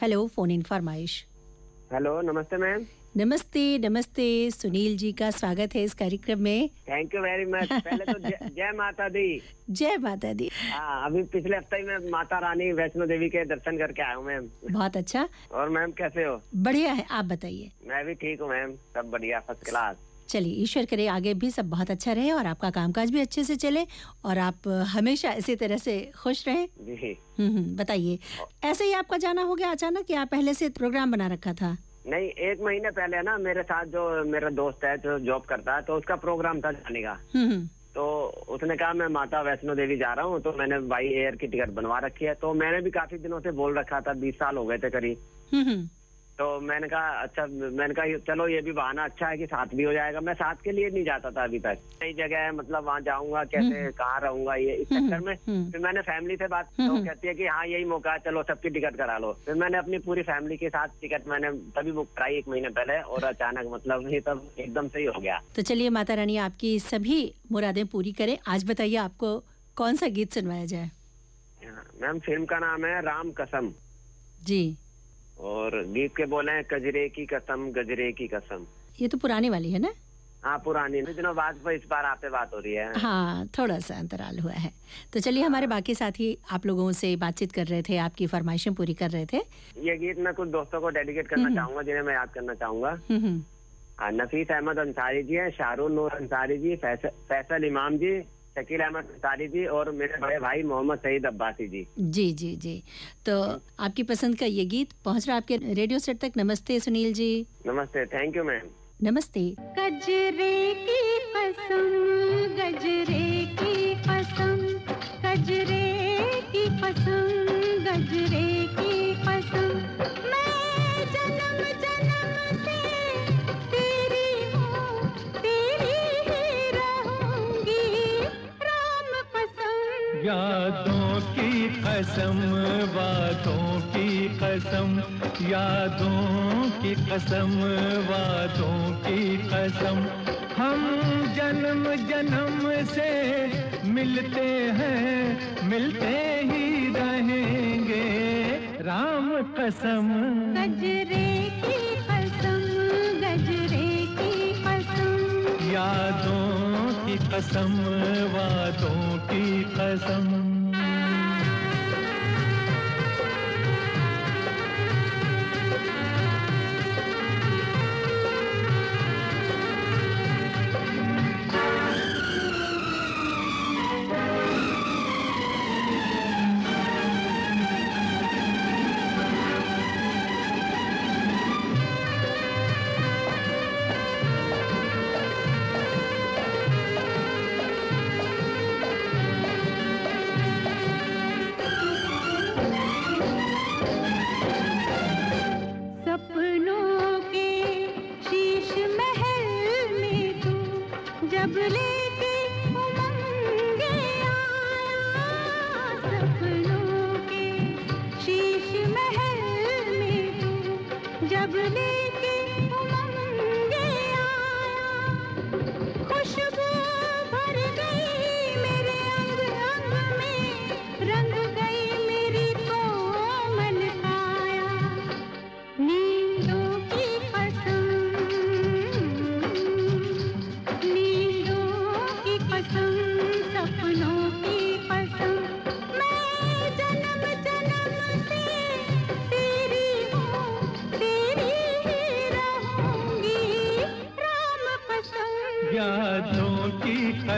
Hello phone इन फरमाइश hello नमस्ते ma'am नमस्ते नमस्ते सुनील जी का स्वागत है इस कार्यक्रम में थैंक यू वेरी मच पहले तो जय, माता दी जय माता दी हाँ अभी पिछले हफ़्ते ही मैं माता रानी वैष्णो देवी के दर्शन करके आया हूँ मैम बहुत अच्छा और मैम कैसे हो बढ़िया है आप बताइए मैं भी ठीक हूँ मैम सब बढ़िया फ़र्स्ट क्लास चलिए ईश्वर करे आगे भी सब बहुत अच्छा रहे और आपका कामकाज भी अच्छे से चले और आप हमेशा इसी तरह से खुश रहें। हम्म, हम्म, बताइए ऐसे ही आपका जाना हो गया अचानक या पहले से प्रोग्राम बना रखा था? नहीं एक महीने पहले ना मेरे साथ जो मेरा दोस्त है जो जॉब करता है तो उसका प्रोग्राम था जाने का। हम्म, तो उसने कहा मैं माता वैष्णो देवी जा रहा हूँ तो मैंने बाई एयर की टिकट बनवा रखी है। तो मैंने भी काफ़ी दिनों से बोल रखा था बीस साल हो गए थे करीब। तो मैंने कहा अच्छा मैंने कहा चलो ये भी बहाना अच्छा है कि साथ भी हो जाएगा। मैं साथ के लिए नहीं जाता था अभी तक। नई जगह है मतलब वहाँ जाऊँगा कैसे कहाँ रहूँगा ये इस हम्म, चक्कर में हम्म। फिर मैंने फैमिली से बात हम्म, तो हम्म। कहती है कि हाँ यही मौका है चलो सबकी टिकट करा लो। फिर मैंने अपनी पूरी फैमिली के साथ टिकट मैंने तभी बुक कराई एक महीने पहले और अचानक मतलब ये सब एकदम सही हो गया। तो चलिए माता रानी आपकी सभी मुरादें पूरी करें। आज बताइए आपको कौन सा गीत सुनवाया जाए? हाँ, मैम फ़िल्म का नाम है राम कसम। जी। और गीत के बोले हैं कजरे की कसम गजरे की कसम। ये तो पुरानी वाली है ना? हाँ पुरानी। दिनों बाद पर इस बार आपसे बात हो रही है। हाँ थोड़ा सा अंतराल हुआ है। तो चलिए हमारे बाकी साथी आप लोगों से बातचीत कर रहे थे आपकी फरमाइशें पूरी कर रहे थे। ये गीत मैं कुछ दोस्तों को डेडिकेट करना हम्म। चाहूँगा जिन्हें मैं याद करना चाहूँगा। हम्म, हम्म, हाँ, नफीस अहमद अंसारी जी हैं शाहरुख नूर अंसारी जी फैसल इमाम जी शकील अहमद अंसारी जी और मेरे बड़े भाई मोहम्मद सईद अब्बासी जी। जी जी जी। तो आपकी पसंद का ये गीत पहुँच रहा आपके रेडियो सेट तक। नमस्ते सुनील जी। नमस्ते थैंक यू मैम नमस्ते। गजरे की कसम गजरे की कसम गजरे की कसम गजरे की की कसम बातों की कसम यादों की कसम बातों की कसम। हम जन्म जन्म से मिलते हैं मिलते ही रहेंगे। राम कसम। गजरे की कसम गजरे की कसम। यादों की कसम वादों की कसम।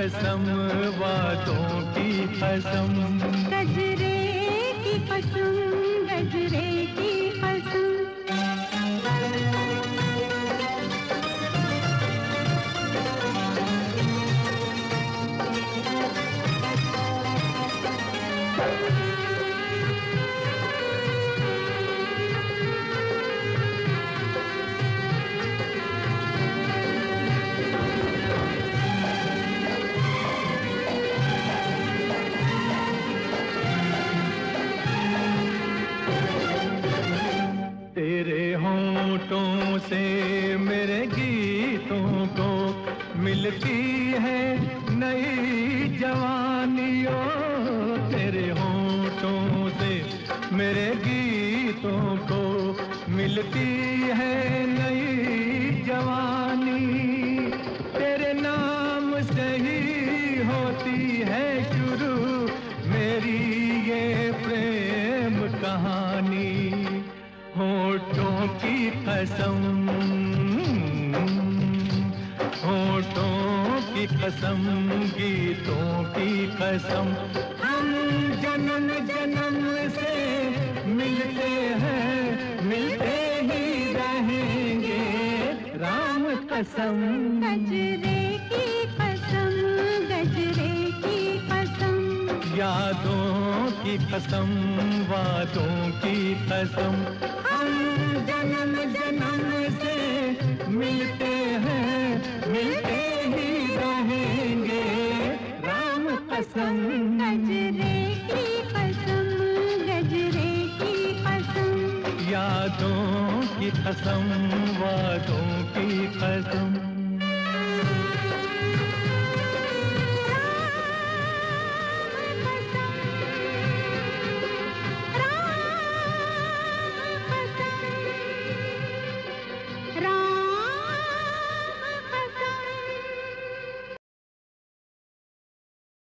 कसम वादों की कसम। गजरे मेरे गीतों को मिलती है नई जवानियों। तेरे होठों से मेरे गीतों को मिलती है नई जवानी। तेरे नाम से ही होती है शुरू मेरी ये प्रेम कहानी। होठों की कसम कसम गीतों की कसम। हम जन्म जन्म से मिलते हैं मिलते ही रहेंगे। राम कसम। गजरे की कसम गजरे की कसम। यादों की कसम वादों की कसम। हम जन्म जन्म से की कसम वादों की कसम।